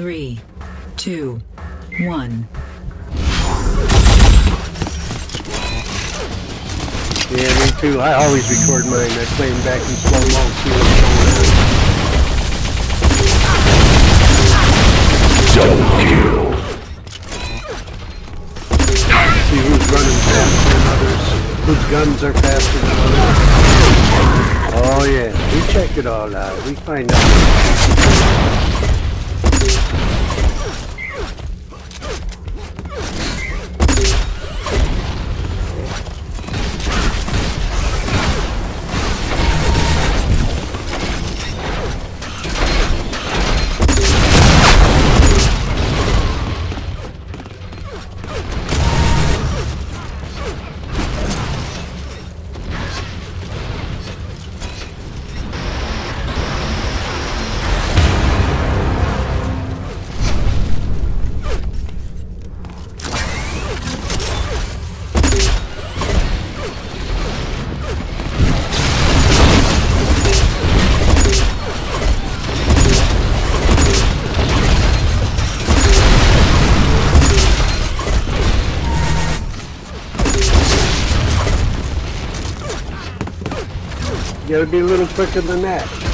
Three, two, one. Yeah, me too. I always record mine. I play them back in slow mo. On. Double kill. See who's running faster than others. Whose guns are faster than others. Oh yeah, we check it all out. We find out. You gotta be a little quicker than that.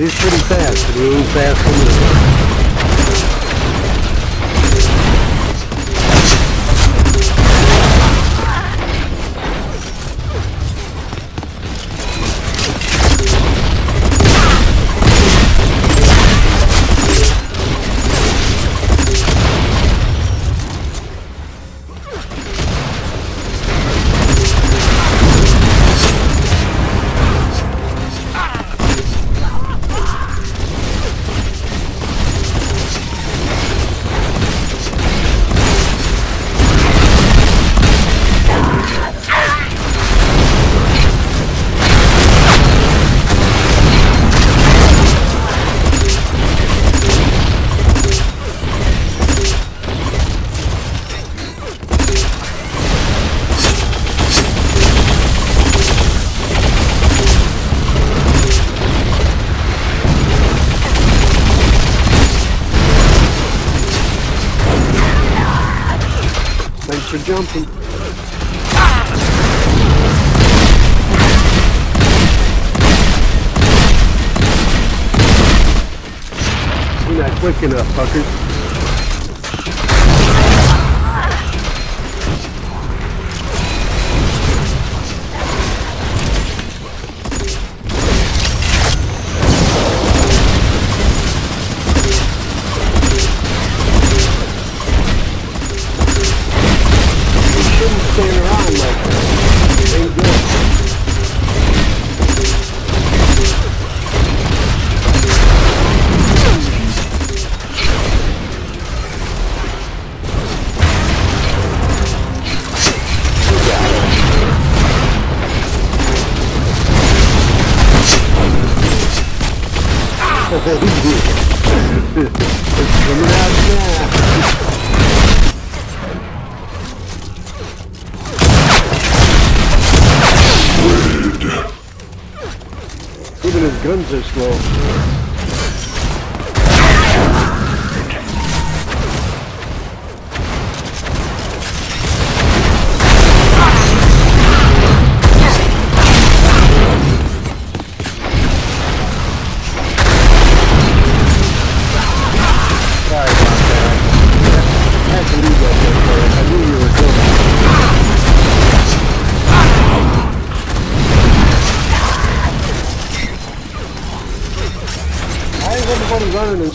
He's pretty fast, but he ain't fast enough. For jumping. You're not quick enough, fucker. His guns are slow.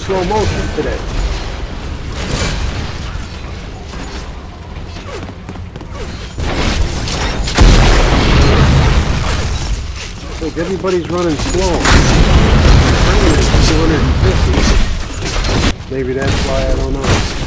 Slow motion today? Look, everybody's running slow. I'm running at 250. Maybe that's why I don't know.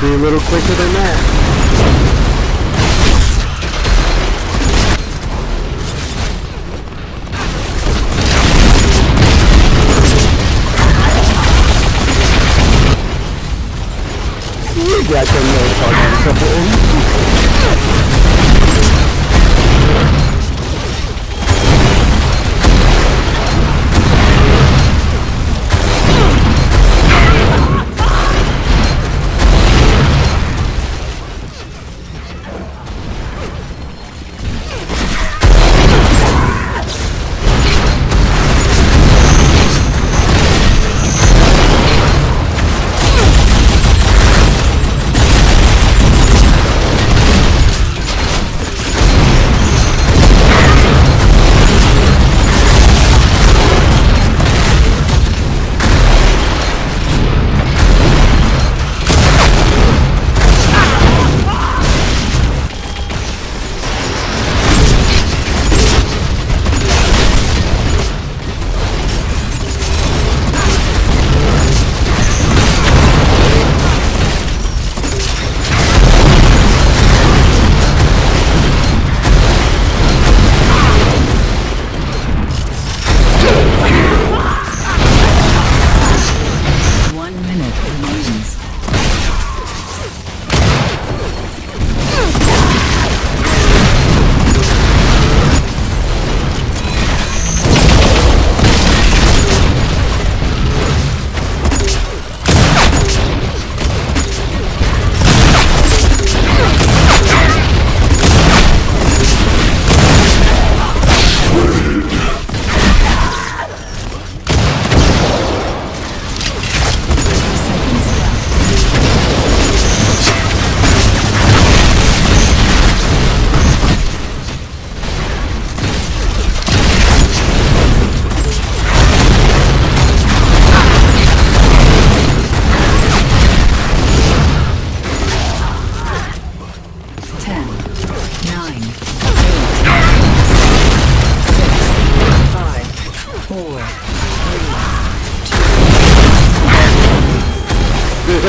Be a little quicker than that. Got them motherfuckers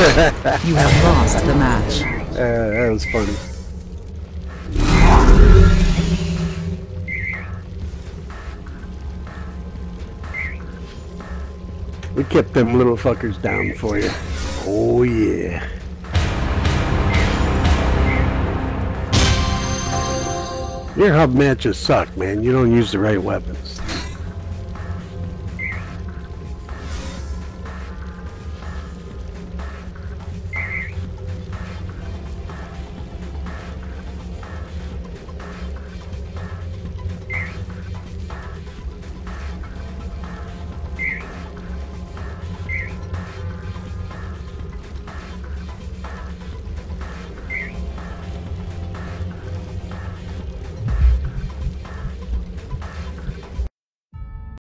You have lost the match. Uh, that was funny. We kept them little fuckers down for you. Oh yeah. Your hub matches suck, man. You don't use the right weapons.